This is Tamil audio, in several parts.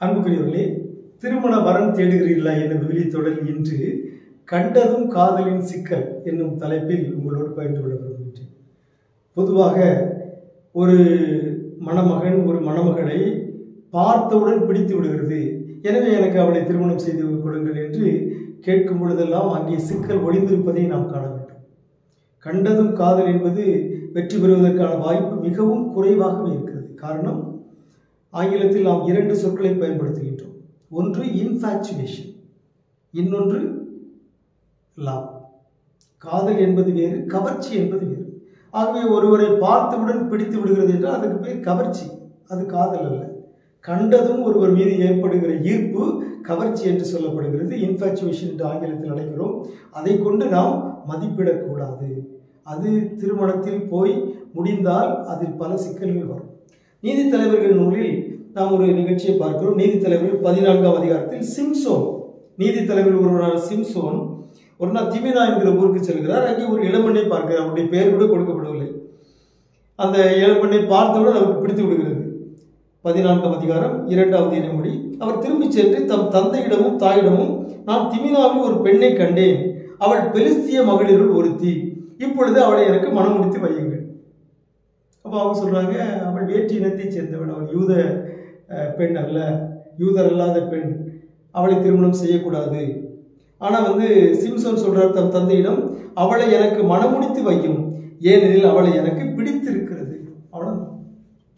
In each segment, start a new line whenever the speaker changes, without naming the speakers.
அன்புக்குரியவர்களே திருமண வரன் தேடுகிறீர்களா என்னும் விவிலியத்தொடர் இன்று கண்டதும் காதலின் சிக்கல் என்னும் தலைப்பில் உங்களோடு பகிர்ந்து கொள்ள விரும்புகின்றேன். பொதுவாக ஒரு மணமகன் ஒரு மணமகளை பார்த்தவுடன் பிடித்து விடுகிறது. எனவே எனக்கு அவளை திருமணம் செய்து கொடுங்கள் என்று கேட்கும் பொழுதெல்லாம் அங்கே சிக்கல் ஒளிந்திருப்பதை நாம் காண வேண்டும். கண்டதும் காதல் என்பது வெற்றி பெறுவதற்கான வாய்ப்பு மிகவும் குறைவாகவே இருக்கிறது. காரணம் ஆங்கிலத்தில் நாம் இரண்டு சொற்களை பயன்படுத்துகின்றோம். ஒன்று இன்ஃபாக்சுவேஷன் இன்னொன்று லவ் காதல் என்பது வேறு கவர்ச்சி என்பது வேறு. ஆகவே ஒருவரை பார்த்தவுடன் பிடித்து விடுகிறது என்றால் அதுக்கு பேர் கவர்ச்சி. அது காதல் அல்ல. கண்டதும் ஒருவர் மீது ஏற்படுகிற ஈர்ப்பு கவர்ச்சி என்று சொல்லப்படுகிறது. இன்ஃபாக்சுவேஷன் என்று ஆங்கிலத்தில் அழைக்கிறோம். அதை கொண்டு நாம் மதிப்பிடக்கூடாது. அது திருமணத்தில் போய் முடிந்தால் அதில் பல சிக்கல்கள் வரும். நீதித்தலைவர்கள் நூலில் நாம் ஒரு நிகழ்ச்சியை பார்க்கிறோம். நீதித்தலைவர்கள் பதினான்காம் அதிகாரத்தில் சிம்சோன். நீதித்தலைவர் ஒருவரான சிம்சோன். ஒரு நாள் திமினா என்கிற ஊருக்கு செல்கிறார். அங்கே ஒரு இளம்பெண்ணை பார்க்கிறார். அவருடைய பெயர் கூட கொடுக்கப்படவில்லை. அந்த இளம்பெண்ணை பார்த்தவுடன் அவருக்கு பிடித்து விடுகிறது. பதினான்காம் அதிகாரம் இரண்டாவது இடைமொழி அவர் திரும்பிச் சென்று தம் தந்தையிடமும் தாயிடமும் நான் திமினாவில் ஒரு பெண்ணை கண்டேன். அவள் பெலிஸ்திய மகளிருள் ஒருத்தி. இப்பொழுது அவளை எனக்கு மனம் முடித்து வையுங்கள். அப்போ அவங்க சொல்கிறாங்க அவள் வேற்று இனத்தைச் சேர்ந்தவள் அவள் யூத பெண் அல்ல. யூதர் அல்லாத பெண். அவளை திருமணம் செய்யக்கூடாது. ஆனால் வந்து சிம்சோன் சொல்கிறார் தம் தந்தையிடம் அவளை எனக்கு மனமுடித்து வையும். ஏனெனில் அவளை எனக்கு பிடித்திருக்கிறது. அவ்வளோதான்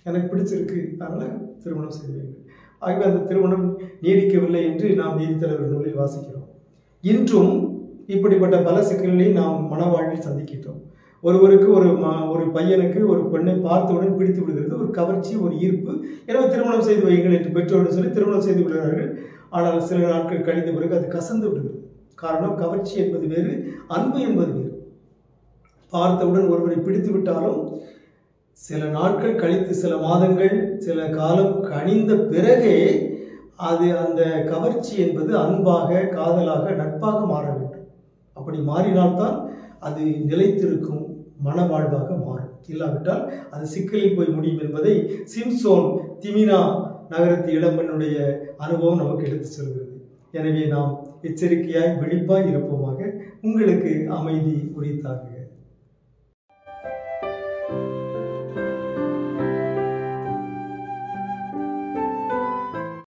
எனக்கு பிடிச்சிருக்கு. அதனால் திருமணம் செய்வேன் ஆகவே அந்த திருமணம் நீடிக்கவில்லை என்று நாம் நீதித்தலைவர் நூலில் வாசிக்கிறோம். இன்றும் இப்படிப்பட்ட பல சிக்கல்களை நாம் மனவாழ்வில் சந்திக்கின்றோம். ஒருவருக்கு ஒரு மா ஒரு பையனுக்கு ஒரு பெண்ணை பார்த்தவுடன் பிடித்து விடுகிறது. ஒரு கவர்ச்சி ஒரு ஈர்ப்பு. எனவே திருமணம் செய்து வையுங்கள் என்று பெற்றோர்கள் சொல்லி திருமணம் செய்து விடுகிறார்கள். ஆனால் சில நாட்கள் கழிந்த பிறகு அது கசந்து விடுகிறது. காரணம் கவர்ச்சி என்பது வேறு அன்பு என்பது வேறு. பார்த்தவுடன் ஒருவரை பிடித்து விட்டாலும் சில நாட்கள் கழித்து சில மாதங்கள் சில காலம் கணிந்த பிறகே அது அந்த கவர்ச்சி என்பது அன்பாக காதலாக நட்பாக மாற வேண்டும். அப்படி மாறினால்தான் அது நிலைத்திருக்கும் மனவாழ்வாக மாறும். இல்லாவிட்டால் அது சிக்கலில் போய் முடியும் என்பதை சிம்சோன் திமினா நகரத்து இளம்பெண்ணுடைய அனுபவம் நமக்கு எடுத்து சொல்கிறது. எனவே நாம் எச்சரிக்கையாய் விழிப்பாய் இருப்போமாக. உங்களுக்கு அமைதி உரித்தாக